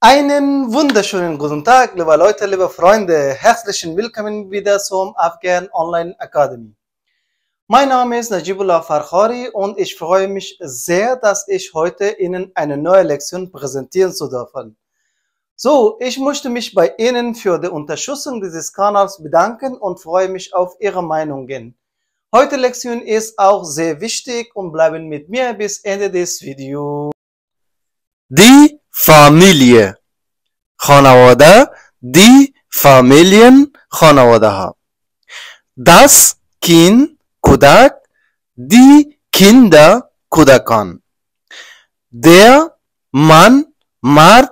Einen wunderschönen guten Tag, liebe Leute, liebe Freunde. Herzlichen Willkommen wieder zum Afghan Online Academy. Mein Name ist Najibullah Farkhari und ich freue mich sehr, dass ich heute Ihnen eine neue Lektion präsentieren zu dürfen. So, ich möchte mich bei Ihnen für die Unterstützung dieses Kanals bedanken und freue mich auf Ihre Meinungen. Heute Lektion ist auch sehr wichtig und bleiben mit mir bis Ende des Videos. Die فامیلیه. خانواده دی فامیلین خانواده ها دس کین کودک دی کیندا کودکان. دیا من مرد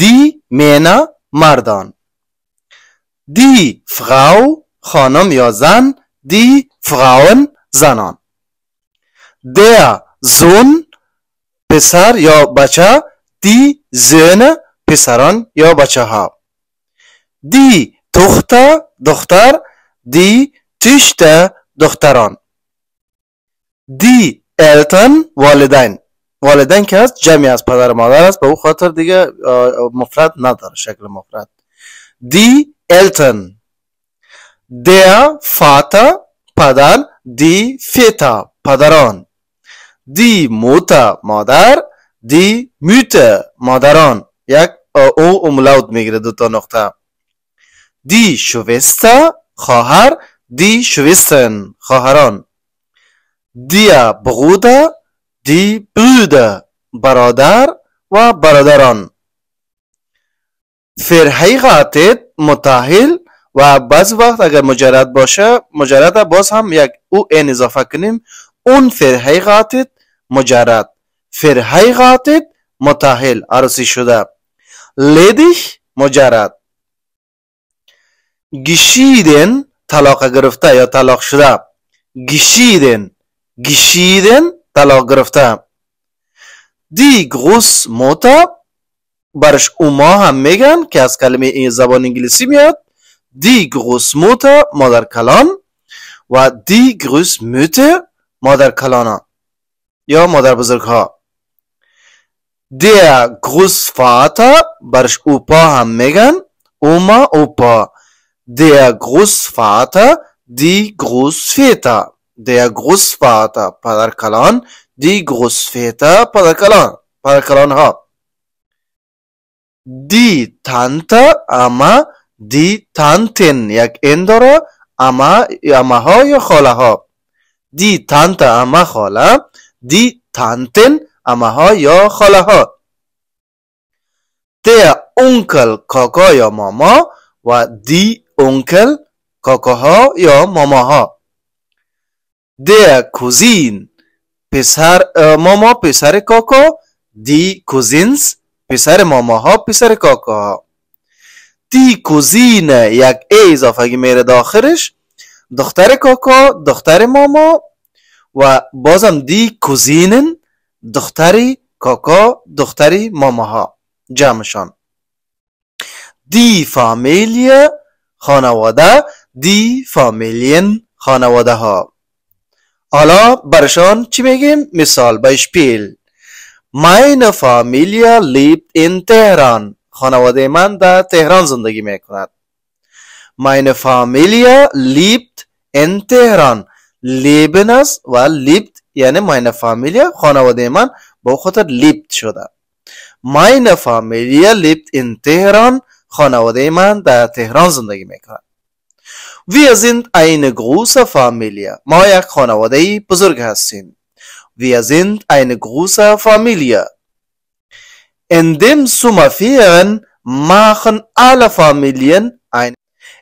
دی مینا مردان. دی فراو خانم یا زن دی فراون زنان. دیا زون پسر یا بچه دی زن پسران یا بچه ها دی دختر دختر دی تشت دختران. دی التن والدین. والدین که هست جمعی از پدر مادر است به او خاطر دیگه مفرد نداره شکل مفرد. دی التن. der Vater پدر دی فیتا پدران. دی موتا مادر دی میته مادران. یک او املاوت می‌گیره دو تا نقطه. دی شوستا خواهر. دی شوستن خواهران. دیا بغودا دی بروده برادر و برادران. فرحیقاتت متاهل و بعض وقت اگر مجرد باشه مجرد باز هم یک او این اضافه کنیم. اون فرحیقاتت مجرد. Verheiratet متاهل عروسی شده. ledig مجرد. geschieden طلاق گرفته یا طلاق شده؟ geschieden geschieden طلاق گرفته. die Großmutter برش اوما هم میگن که از کلمه این زبان انگلیسی میاد. die Großmutter مادر کلان و die Großmutter مادر کلانا یا مادر بزرگ ها Der Großvater barsch upa Hamegan, Oma, Opa. Der Großvater, die Großväter. Der Großvater Parakalan, die Großväter Parakalan, Parakalan ha. Die Tante, Ama, die Tanten, jak ändere, Ama, Yamaha, ho, ha. Die Tante, Ama, Chola, die Tanten, ها یا خاله ها der Onkel کاکا یا ماما و دی اونکل کاکاها یا ماماها. der Cousin پسر ماما پسر کاکا دی کوزینز پسر ماماها پسر کاکاها. دی کوزین یک ای اضافه میره داخلش دختر کاکا دختر ماما و بازم دی کوزینن دختری کاکا دختری ماماها جمعشان دی فامیلیه خانواده دی فامیلین خانواده ها حالا برشان چی میگیم؟ مثال به شپیل Meine Familie lebt in Teheran. خانواده من در تهران زندگی می‌کند. Meine Familie lebt in Teheran. Leben است و lebt یعنی meine Familie خانواده من با خاطر lebt شده. Meine Familie lebt in Teheran. خانواده من در تهران زندگی میکند. Wir sind eine große Familie. ما یک خانواده بزرگ هستیم. Wir sind eine große Familie. In dem Sommerferien machen alle Familien ein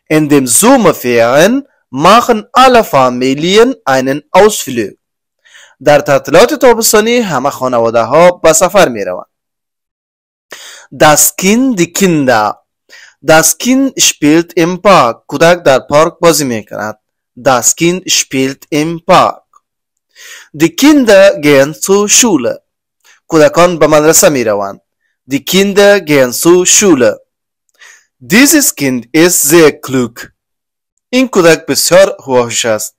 In dem Sommerferien machen alle Familien einen Ausflug. در تعطیلات تابستانی همه خانواده ها به سفر می روند. Das Kind, die Kinder. Das Kind spielt. کودک در پارک بازی می کند. Das Kind spielt im Park. Die Kinder gehen. کودکان به مدرسه می روند. Die Kinder gehen zur Schule. Dieses Kind ist sehr klug. این کودک بسیار هوش است.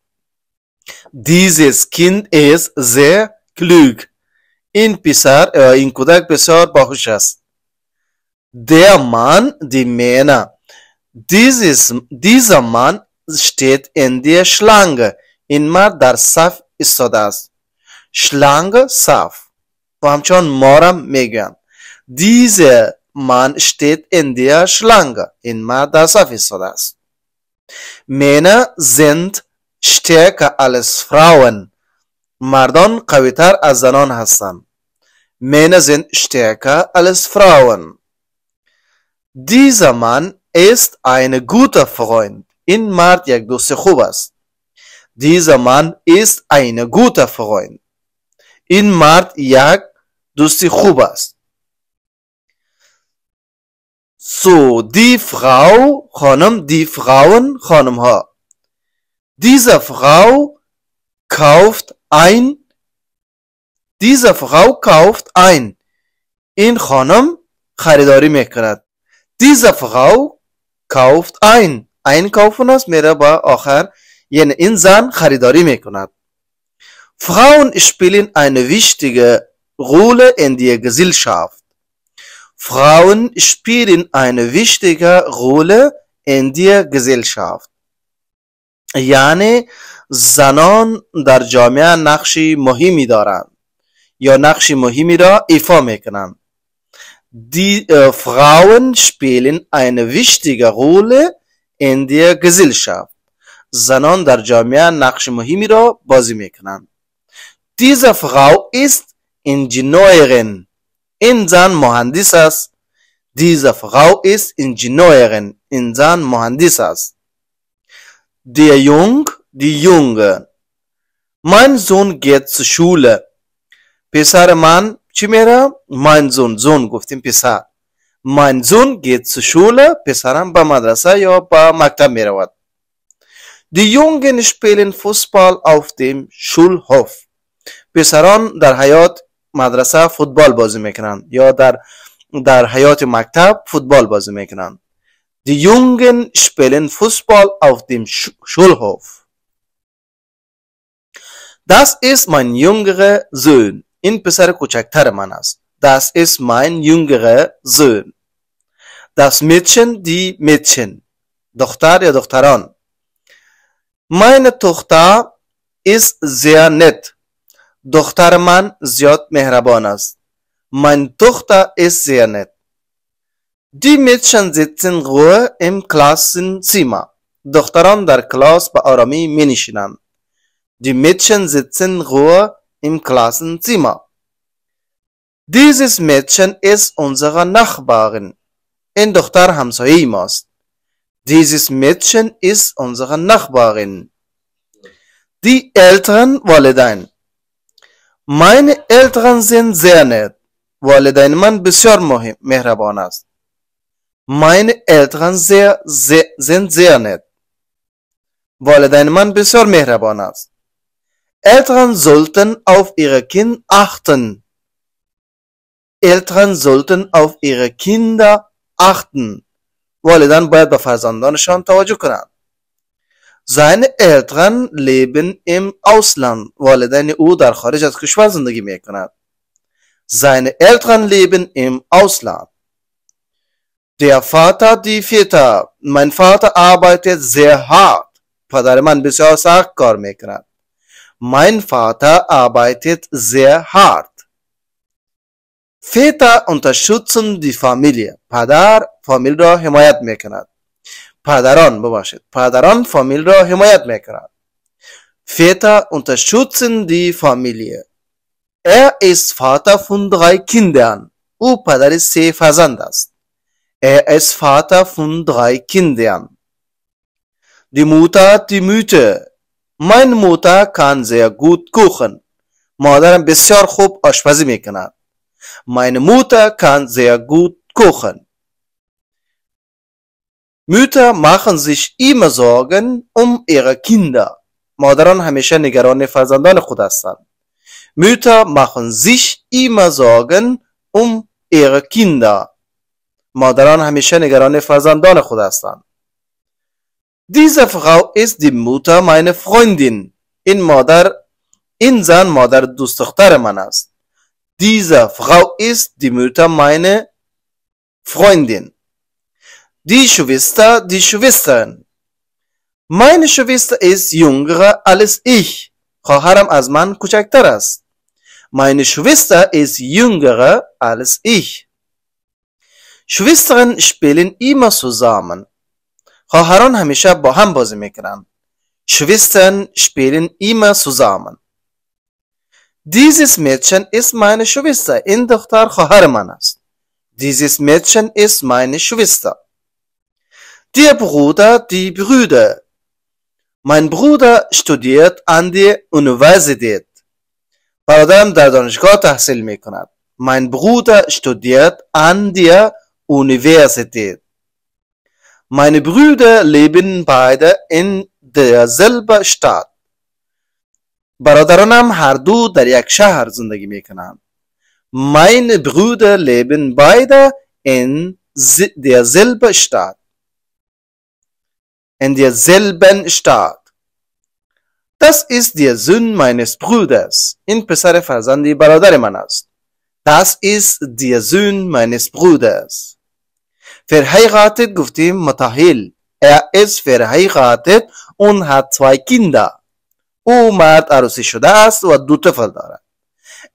Dieses Kind ist sehr klug. این پسر این کودک بسیار باهوش است. Der Mann, die Männer. Dieses, dieser Mann steht in der Schlange. اینمر در صف ایستاده است شلانگ صف و همچنان مارم میگن diese Mann steht in der Schlange اینمر در صف ایستاده است Männer sind stärker als Frauen مردان قویتر از زنان هستند Männer sind stärker als Frauen dieser Mann ist ein guter Freund این مرد یک دوست خوب است dieser Mann ist ein guter Freund. این مرد یک دوستی خوب است. So, die Frau, خانم, die Frauen, خانم ها. Diese Frau kauft ein, diese Frau kauft ein. این خانم خریداری میکند. Diese Frau kauft ein. einkaufen است میره با آخر یعنی این زن خریداری میکند Frauen spielen eine wichtige Rolle in der Gesellschaft. Frauen spielen eine wichtige Rolle in der Gesellschaft. یعنی زنان در جامعه نقشی مهمی دارند یا نقشی مهمی را ایفا می‌کنند. Die äh, Frauen spielen eine wichtige Rolle in der Gesellschaft. زنان در جامعه نقش مهمی را بازی می‌کنند Diese Frau ist Ingenieurin. این زن مهندس است. Diese Frau ist Ingenieurin. این زن مهندس است. Der Jung, die Junge. Mein Sohn geht zur Schule. پسر من چی میره؟ mein Sohn. Sohn گفتیم پسر. Sohn geht zur Schule. پسرم به مدرسه یا به مکتب می‌رود. Die Jungen spielen Fußball auf dem Schulhof. پسران در حیات مدرسه فوتبال بازی می‌کنند یا در در حیات مکتب فوتبال بازی می‌کنند. Die Jungen spielen Fußball auf dem Schulhof. Das ist mein jüngerer Sohn. این پسر کوچکتر من است. Das ist mein jüngerer Sohn. Das Mädchen, die Mädchen. دختر یا دختران. Meine Tochter ist sehr nett. دختر من زیاد مهربان است. Meine Tochter ist sehr nett. Die Mädchen sitzen ruhig im Klassenzimmer. دختران در کلاس به آرامی می نشینند. Die Mädchen sitzen ruhig im Klassenzimmer. Dieses Mädchen ist unsere Nachbarin. این دختر همسایه ماست. Dieses Mädchen ist unsere Nachbarin. Die Eltern والدین Meine Eltern sind sehr nett. والدین من بسیار مهم مهربان است. Meine Eltern sehr, sehr, sind sehr nett. والدین من بسیار مهربان است. Eltern sollten auf ihre Kinder achten. Eltern sollten auf ihre Kinder achten. والدین باید به فرزندانشان توجه کنند. Seine Eltern leben im Ausland. والدین او در خارج از کشور زندگی می کند. Seine Eltern leben im Ausland. Der Vater, die Väter. Mein Vater arbeitet sehr hart. پدر من بسیار سخت کار می کند. Mein Vater arbeitet sehr hart. Väter unterstützen die Familie. پدر فامیل را حمایت می کند. پدران بباشید. پدران فامیل را حمایت می کند. Väter unterstützen die Familie. Er ist Vater von drei Kindern. او پدر سه فرزند است. Er ist Vater von drei Kindern. Die Mutter, die Mütter. Meine Mutter kann sehr gut kochen. مادرم بسیار خوب آشپزی می کند. Meine Mutter kann sehr gut kochen. Mütter machen sich immer Sorgen um ihre Kinder. مادران همیشه نگران فرزندان خود هستند. Mütter machen sich immer Sorgen um ihre Kinder. مادران همیشه نگران فرزندان خود هستند. Diese Frau ist die Mutter meiner Freundin. این مادر این زن مادر دوست دختر من است. Diese Frau ist die Mutter meiner Freundin. Die Schwester, die Schwestern. Meine Schwester ist jünger als ich. خواهرم از من کوچکتر است. Meine Schwester ist jünger als ich. Schwestern spielen immer zusammen. خواهران همیشه با هم بازی میکنن. Schwestern spielen immer zusammen. Dieses Mädchen ist meine Schwester. این دختر خواهر من است. Dieses Mädchen ist meine Schwester. Der Bruder, die Brüder. Mein Bruder studiert an der Universität. برادرم در دانشگاه تحصیل می کند. Mein Bruder studiert an der Universität. Meine Brüder leben beide in derselben Stadt. برادرانم هر دو در یک شهر زندگی می کنند. Meine Brüder leben beide in derselben Stadt. In derselben Stadt. Das ist der Sohn meines Bruders. این پسر فرزندی برادر من است. Das ist der Sohn meines Bruders. Verheiratet گفتیم متاهل. Er ist verheiratet und hat zwei Kinder. او مرد عروسی شده است و دو طفل دارد.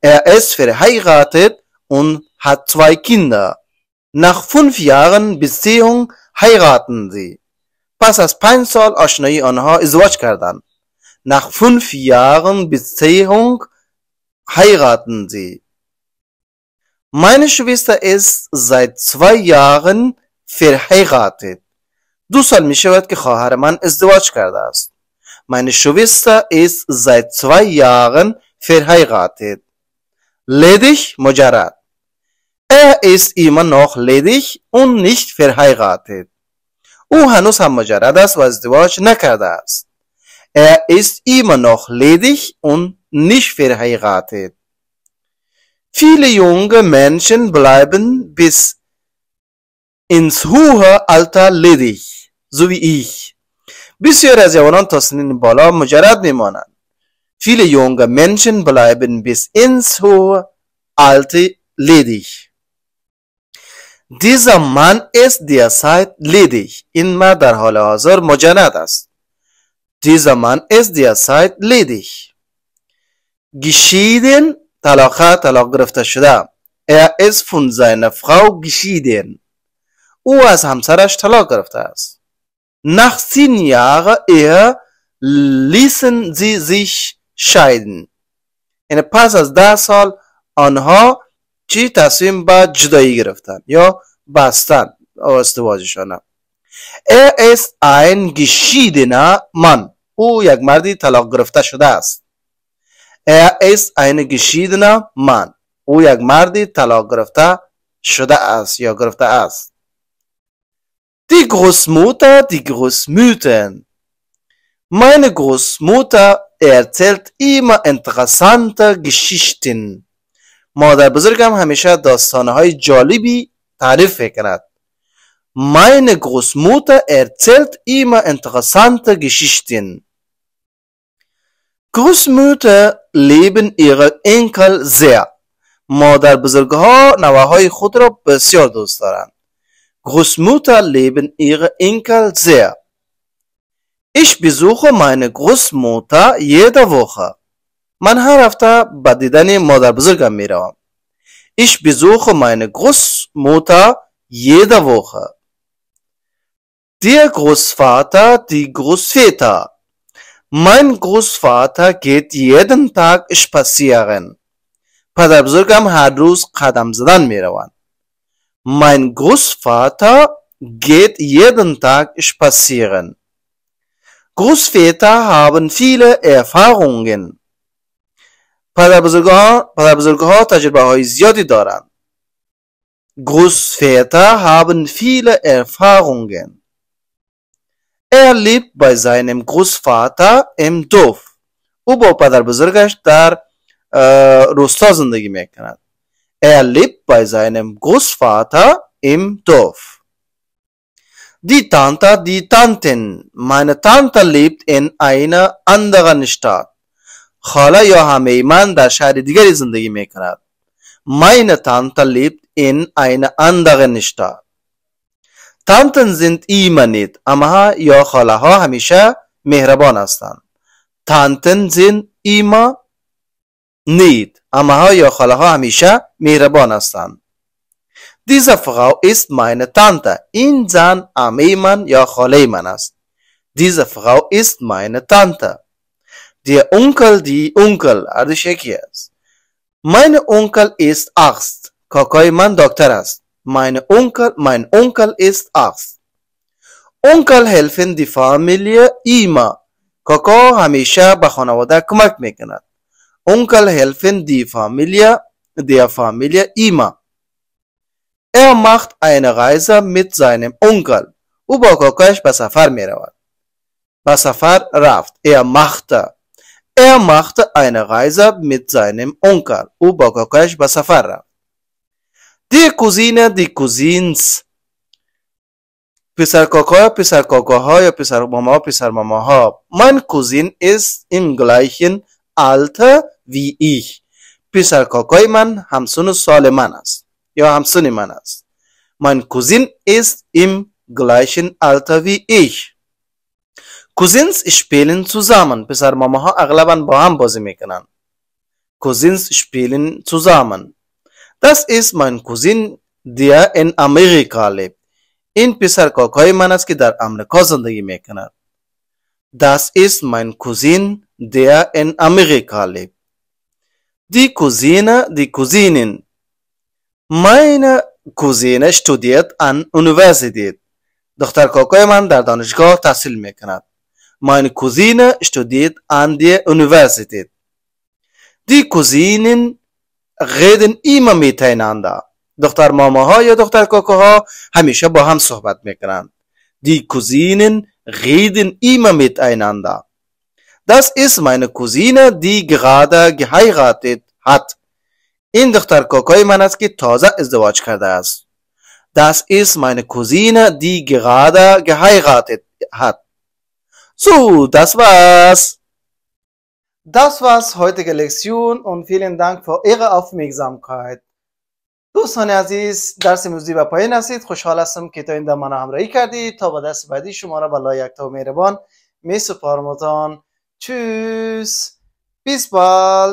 Er ist verheiratet und hat zwei Kinder. Nach fünf Jahren Beziehung heiraten sie. پس از پنج سال آشنایی آنها ازدواج کردند. Nach fünf Jahren Beziehung heiraten sie. Meine Schwester ist seit zwei Jahren verheiratet. دو سال می شود که خواهر من ازدواج کرده است. Meine Schwester ist seit zwei Jahren verheiratet. Ledig مجرد. Er ist immer noch ledig und nicht verheiratet. او هنوز هم مجرد است و ازدواج نکرده است. Er ist immer noch ledig und nicht verheiratet. Viele junge Menschen bleiben bis ins hohe Alter ledig, so wie ich. بسیار از جوانان تا سنین بالا مجرد میمانند. Viele junge Menschen bleiben bis ins hohe Alter ledig. Dieser Mann ist derzeit ledig. این مرد در حال حاضر مجرد است. Dieser Mann ist derzeit ledig. Geschieden طلاق طلاق گرفته شده. Er ist von seiner Frau geschieden. او از همسرش طلاق گرفته است. Nach zehn Jahren Ehe ließen sie sich scheiden. یعنی پس از ده سال آنها چی تصمیم به جدایی گرفتن یا بستن ازدواجشان Er ist ein geschiedener Mann. او یک مردی طلاق گرفته شده است. Er ist ein geschiedener Mann. او یک مردی طلاق گرفته شده است یا گرفته است. Die Großmutter, die Großmüttern. Meine Großmutter erzählt immer interessante Geschichten. مادر بزرگم همیشه داستانه های جالبی تعریف می‌کند. Meine Großmutter erzählt immer interessante Geschichten. Großmütter lieben ihre Enkel sehr. مادر بزرگها نواهای خود را بسیار دوست دارند. Großmutter lieben ihre Enkel sehr. Ich besuche meine Großmutter jede Woche. من هر هفته به دیدن مادر بزرگم میروم. Ich besuche meine Großmutter jede Woche. Der Großvater, die Großväter. Mein Großvater geht jeden Tag spazieren. پدر بزرگم هر روز قدم زدن می روند. Mein Großvater geht jeden Tag spazieren. Großväter haben viele Erfahrungen. پدر بزرگها, پدر بزرگها تجربه های زیادی دارند. Großväter haben viele Erfahrungen. Er lebt bei seinem Großvater im Dorf. او با پدر بزرگش در روستا زندگی میکند. Er lebt bei seinem Großvater im Dorf. Die Tante, die Tanten. Meine Tante lebt in einer anderen Stadt. خاله یا همه من در شهر دیگری زندگی میکند. Meine Tante lebt in eine anderen Stadt. Tanten sind immer nett. Amma یا خاله ها همیشه مهربان هستند. Tanten sind immer nett. Amma یا خاله ها همیشه مهربان هستند. Diese Frau ist meine Tante. این زن عمه من یا خاله من است. Diese Frau ist meine Tante. Der Onkel, die Onkel اردشکی است. Mein Onkel ist Arzt. کاکای من دکتر است. Mein Onkel, mein Onkel ist Arzt. Onkel helfen die Familie immer. کاکا همیشه به خانواده کمک میکند. Onkel helfen die Familie, der Familie immer. Er macht eine Reise mit seinem Onkel. او با کاکایش به سفر می رود. به سفر رفت. Er machte. Er machte eine Reise mit seinem Onkel. او با کاکایش به سفر رفت. Die Cousine, die Cousins. پسر کاکا پسر کاکاها یا پسر ماما پسر ماماها. Mein Cousin ist im gleichen Alter wie ich. پسر کاکای من همسن سال من است. یا همسن من است. Mein Cousin ist im gleichen Alter wie ich. Cousins spielen zusammen. پسر ماماها اغلبا با هم بازی می‌کنن. Cousins spielen zusammen. Das ist mein Cousin, der in Amerika lebt. این پسر کاکای من است که در امریکا زندگی می‌کند. Das ist mein Cousin, der in Amerika lebt. Die Cousine, die Cousinin. Meine Cousine studiert an Universität. دختر کاکای من در دانشگاه تحصیل می‌کند. Meine Cousine studiert an der Universität. Die Cousinen reden immer miteinander. دختر ماماها یا دختر کاکاها همیشه با هم صحبت می‌کنند. Die Cousinen reden immer miteinander. Das ist meine Cousine, die gerade geheiratet hat. این دختر کاکای من است که تازه ازدواج کرده است. Das ist meine Cousine, die gerade geheiratet hat. So, das war's. Das war's heutige Lektion und vielen Dank für Ihre Aufmerksamkeit. دوستان عزیز درس امروزی به پایان رسید خوشحال هستم که تا این زمان همراهی کردید تا با درس بعدی شما را به یکتا و مهربان می سپارمتان Tschüss. Bis bald.